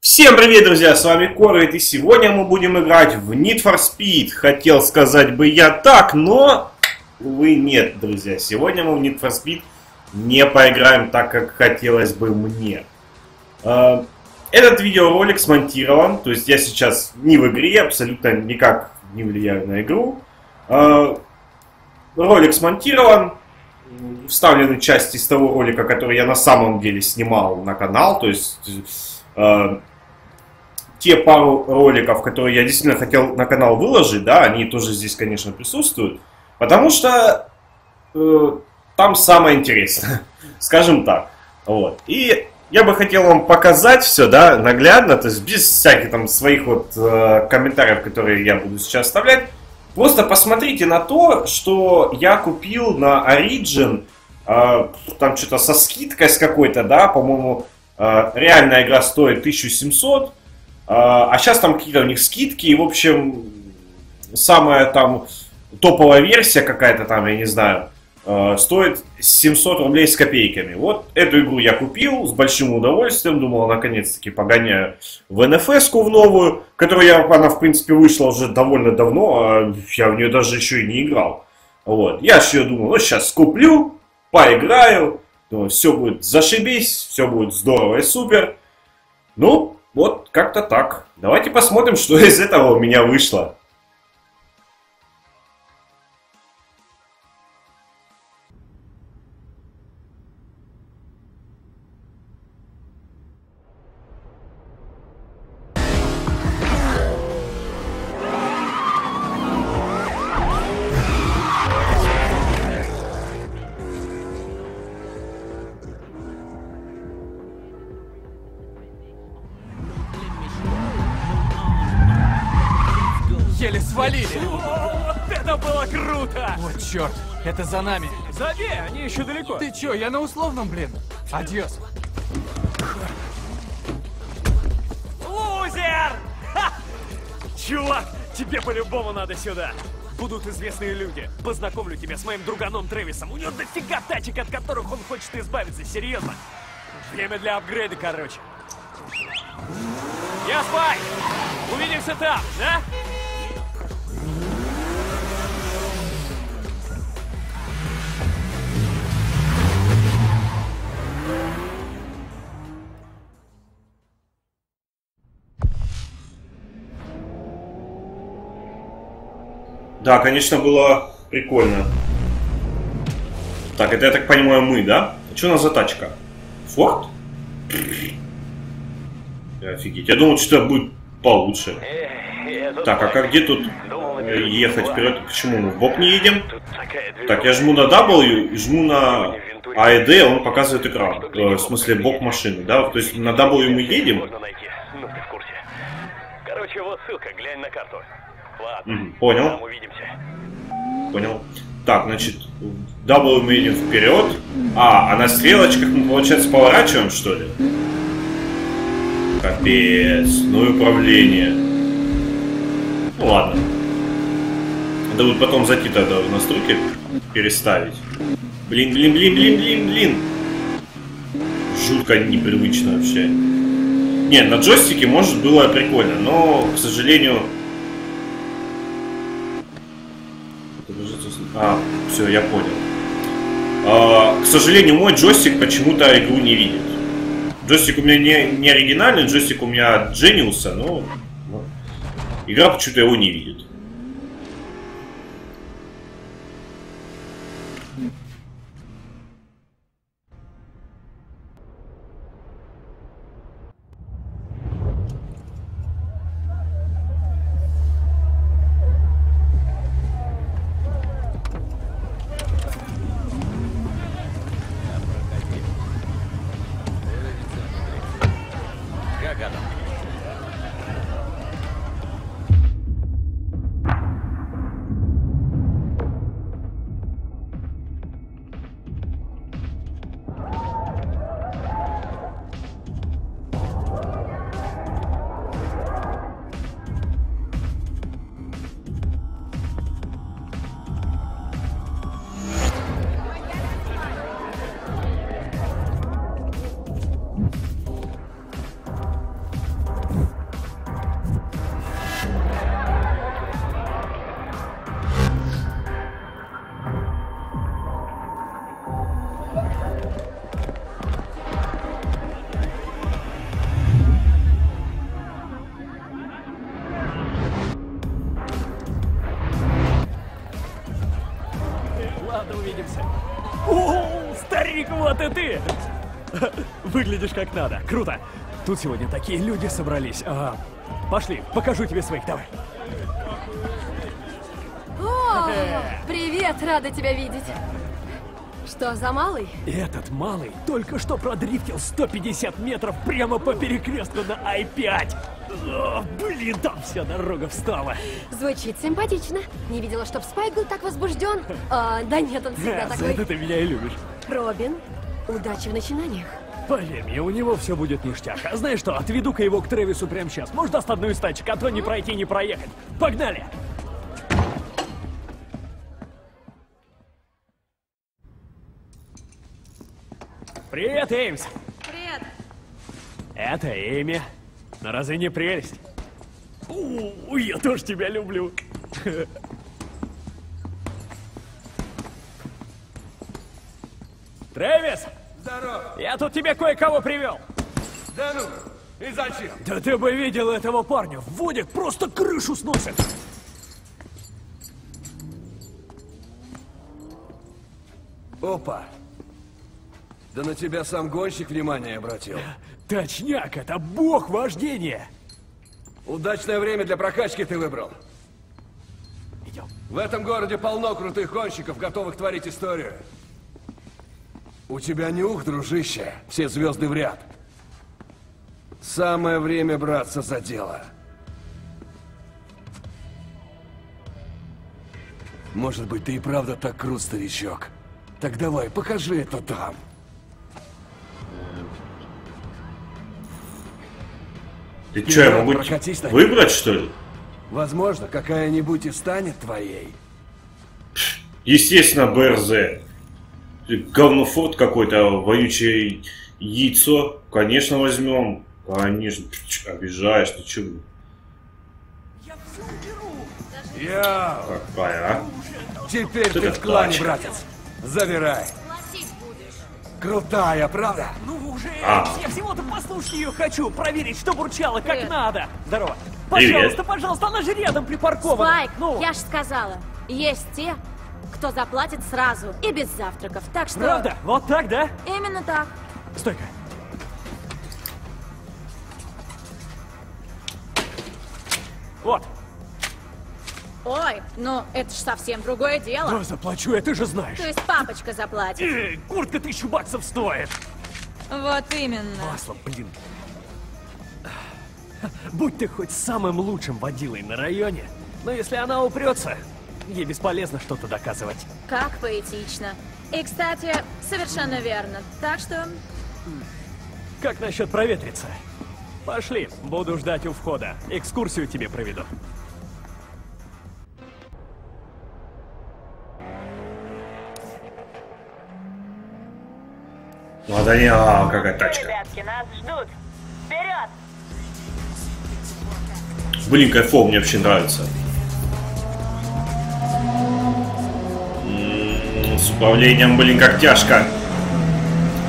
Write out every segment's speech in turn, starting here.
Всем привет, друзья, с вами Корвит, и сегодня мы будем играть в Need for Speed. Хотел сказать бы я так, но, увы, нет, друзья. Сегодня мы в Need for Speed не поиграем так, как хотелось бы мне. А, этот видеоролик смонтирован, то есть я сейчас не в игре, абсолютно никак не влияю на игру. Ролик смонтирован, вставлены части из того ролика, который я на самом деле снимал на канал, то есть а, те пару роликов, которые я действительно хотел на канал выложить, да, они тоже здесь, конечно, присутствуют, потому что э, там самое интересное, скажем так. Вот. И я бы хотел вам показать все, да, наглядно, то есть без всяких там своих вот э, комментариев, которые я буду сейчас оставлять. Просто посмотрите на то, что я купил на Origin, э, там что-то со скидкой с какой-то, да, по-моему, э, реальная игра стоит 1700, а, а сейчас там какие-то у них скидки, и, в общем, самая там топовая версия какая-то там, я не знаю, а, стоит 700 рублей с копейками. Вот эту игру я купил с большим удовольствием, думал, наконец-таки погоняю в NFS-ку в новую, которую я, она, в принципе, вышла уже довольно давно, а я в нее даже еще и не играл. Вот. Я еще думал, ну, сейчас куплю, поиграю, думаю, все будет зашибись, все будет здорово и супер. Ну, вот как-то так. Давайте посмотрим, что из этого у меня вышло. Было круто! Вот черт, это за нами. Забей, они еще далеко. Ты чё, я на условном, блин? Адьос. Лузер! Ха! Чувак, тебе по-любому надо сюда. Будут известные люди. Познакомлю тебя с моим друганом Трэвисом. У него дофига тачек, от которых он хочет избавиться. Серьезно. Время для апгрейда, короче. Я спай! Увидимся там, да? Да, конечно, было прикольно. Так, это, я так понимаю, мы, да? А что у нас за тачка? Форд? Офигеть. Я думал, что это будет получше. Так, а как где тут э, ехать вперед? Почему мы в бок не едем? Так, я жму на W и жму на А и D, он показывает экран. Э, В смысле, бок машины, да? То есть на W мы едем? Ну. Короче, вот ссылка, глянь на карту. Ладно. Понял. Там увидимся. Понял. Так, значит, W мы едем вперед. А, а на стрелочках мы, получается, поворачиваем, что ли? Капец. Ну и управление. Ну ладно. Надо будет потом зайти тогда в настройки переставить. Блин, блин, блин, блин, блин, блин. Жутко непривычно вообще. Не, на джойстике, может, было прикольно, но, к сожалению, А, все, я понял. А, к сожалению, мой джойстик почему-то игру не видит. Джойстик у меня не, не оригинальный, джойстик у меня Genius, но ну, игра почему-то его не видит. Старик, вот и ты! Выглядишь как надо. Круто. Тут сегодня такие люди собрались. А, пошли, покажу тебе своих. Давай. О, привет, рада тебя видеть. Что за малый? Этот малый только что продрифтил 150 метров прямо по перекрестку на Ай-5. О, блин, там вся дорога встала. Звучит симпатично. Не видела, чтоб Спайк был так возбужден. А, да нет, он всегда А, за такой. это ты меня и любишь. Робин, удачи в начинаниях. Поверь мне, у него все будет ништяк. А знаешь что, отведу-ка его к Тревису прямо сейчас. Может, даст одну из тачек, а то не пройти, не проехать. Погнали! Привет, Эймс! Привет. Это Эми. Но разве не прелесть? У, я тоже тебя люблю. Трэвис! Здорово! Я тут тебе кое-кого привел. Да ну! И зачем? Да ты бы видел этого парня. Водик просто крышу сносит. Опа! Да на тебя сам гонщик внимание обратил. Точняк, это бог вождения. Удачное время для прокачки ты выбрал. Идем. В этом городе полно крутых гонщиков, готовых творить историю. У тебя нюх, дружище. Все звезды в ряд. Самое время браться за дело. Может быть, ты и правда так крут, старичок. Так давай, покажи это там. Ты что, я могу выбрать, что ли? Возможно, какая-нибудь и станет твоей. Естественно, БРЗ. Говнофорд какой-то, воючее яйцо. Конечно, возьмем. Конечно. Ты чё, обижаешь, ты че? Я Какая, а? Теперь Что ты в клане, тачка? братец. Забирай. Крутая, правда? Ну уже, А. я всего-то послушать ее хочу, проверить, что бурчало, как Привет. надо. Здорово. Привет. Пожалуйста, пожалуйста, она же рядом припаркована. Спайк, ну, я ж сказала, есть те, кто заплатит сразу и без завтраков. Так что... правда? Вот так, да? Именно так. Стой-ка. Вот. Ой, ну это ж совсем другое дело. Да, заплачу, я ты же знаешь. То есть папочка заплатит. Э, куртка тысячу баксов стоит. Вот именно. Масло, блин. Будь ты хоть самым лучшим водилой на районе, но если она упрется, ей бесполезно что-то доказывать. Как поэтично. И, кстати, совершенно верно. Так что... Как насчет проветриться? Пошли, буду ждать у входа. Экскурсию тебе проведу. Да не, а, какая тачка. Ребятки, нас ждут. Вперед! Блин, кайфово, мне вообще нравится. С управлением, блин, как тяжко.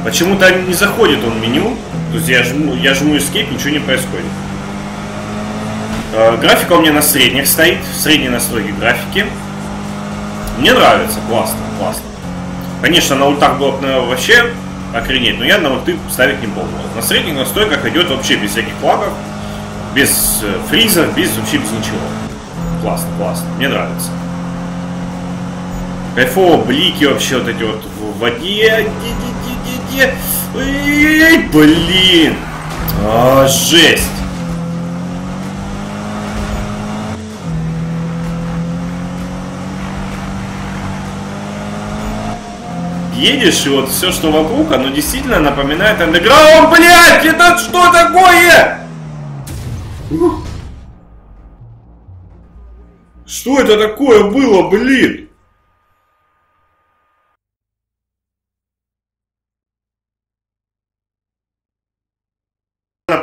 Почему-то не заходит он в меню. То есть я жму, я жму Escape, ничего не происходит. Э, графика у меня на средних стоит. Средние настройки графики. Мне нравится, классно, классно. Конечно, на ультах было бы вообще охренеть, но я на ульты ставить не буду. На средних настройках идет вообще без всяких флагов, без э, фризов, без вообще без ничего. Классно, классно, мне нравится. Кайфово, блики вообще вот эти вот в воде. Эй, блин. А, жесть. Едешь, и вот все, что вокруг, оно действительно напоминает андеграунд. Блять, это что такое? Что это такое было, блин?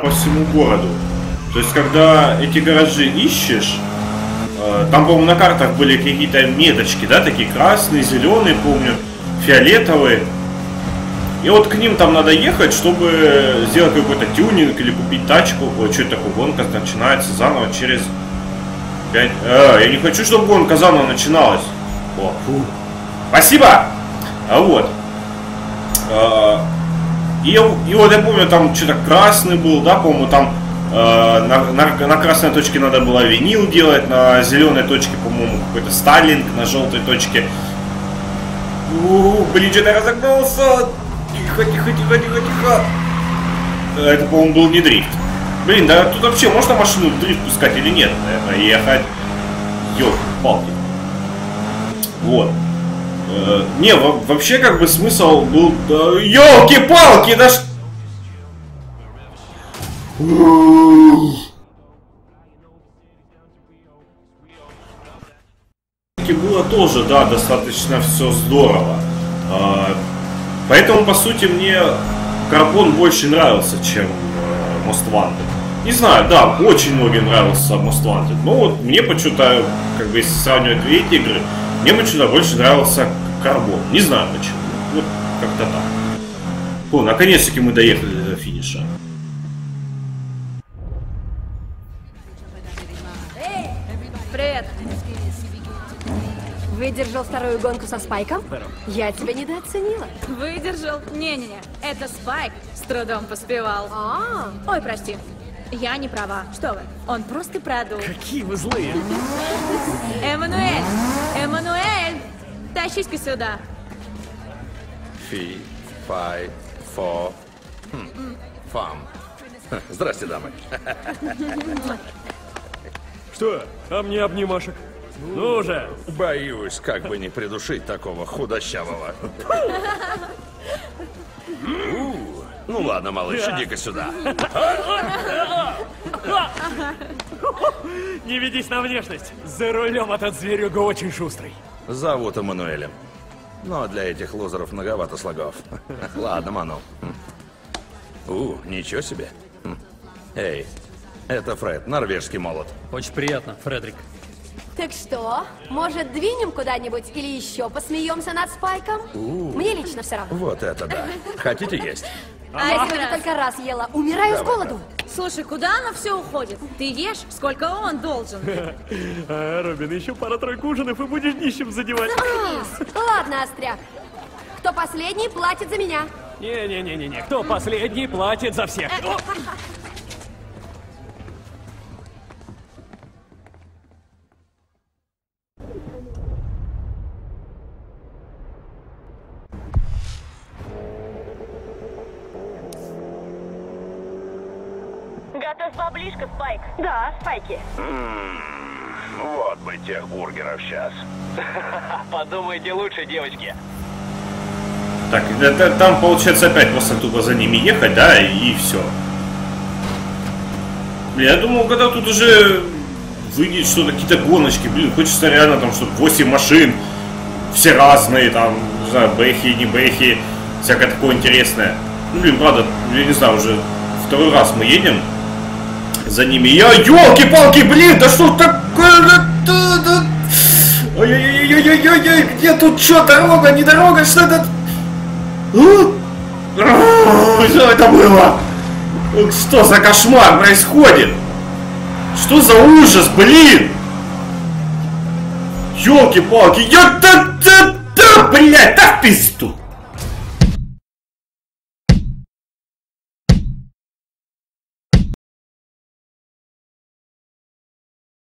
по всему городу. То есть, когда эти гаражи ищешь, э, там, по-моему, на картах были какие-то меточки, да, такие красные, зеленые, помню, фиолетовые. И вот к ним там надо ехать, чтобы сделать какой-то тюнинг или купить тачку. Ой, что это такое? Гонка начинается заново через 5... А, я не хочу, чтобы гонка заново начиналась. О, фу. Спасибо! А вот. А, и, и вот я помню, там что-то красный был, да, по-моему, там э, на, на, на красной точке надо было винил делать, на зеленой точке, по-моему, какой-то сталинг, на желтой точке. У, блин, что-то я разогнался. Тихо, тихо, тихо, тихо, тихо. Это, по-моему, был не дрифт. Блин, да тут вообще можно машину в дрифт пускать или нет? Наверное, ехать. Ёлки-палки. Вот. Э, не, во- вообще как бы смысл был... Ёлки-палки, да ш... было тоже, да, достаточно все здорово. А, Поэтому, по сути, мне Карбон больше нравился, чем э, Most Wanted. Не знаю, да, очень многим нравился Most Wanted. Но вот мне почему-то, как бы если сравнивать две эти игры, мне почему-то больше нравился Карбон. Не знаю почему. Вот как-то так. О, наконец-таки мы доехали до финиша. Привет. Выдержал вторую гонку со Спайком? Я тебя недооценила. Выдержал? Не-не-не, это Спайк с трудом поспевал. А, Ой, прости. Я не права. Что вы? Он просто продул. Какие вы злые. Эммануэль! Эммануэль! Тащись-ка сюда. Фи, фай, фо, хм, фам. Здрасте, дамы. Что? А мне обнимашек? Ну же! Боюсь, как бы не придушить такого худощавого. У, Ну ладно, малыш, иди-ка сюда. Не ведись на внешность. За рулем этот зверюга очень шустрый. Зовут Эммануэлем. Но для этих лузеров многовато слогов. Ладно, Ману. У, ничего себе. Эй, это Фред, норвежский молот. Очень приятно, Фредерик. так что? Может, двинем куда-нибудь или еще посмеемся над Спайком? Мне лично все равно. Вот это да. Хотите есть? А я сегодня только раз ела. Умираю с голоду. Слушай, куда оно все уходит? Ты ешь, сколько он должен. А, Робин, еще пара-тройку ужинов и будешь нищим задевать. Ладно, Остряк. Кто последний, платит за меня. Не-не-не-не, кто последний платит за всех. Вот бы тех бургеров сейчас. Подумайте лучше, девочки. Так, это, там получается опять просто тупо за ними ехать, да, и все. Блин, я думал, когда тут уже выйдет что-то, какие-то гоночки, блин, хочется реально там, чтобы 8 машин, все разные, там, не знаю, бэхи, не бэхи, всякое такое интересное. Ну, блин, правда, я не знаю, уже второй раз мы едем за ними. Я, елки-палки, блин, да что такое? Ой-ой-ой-ой-ой-ой, где тут что, дорога, не дорога, что это? А? Что это было? Что за кошмар происходит? Что за ужас, блин? Ёлки-палки, я да да да, блядь, да в пизду.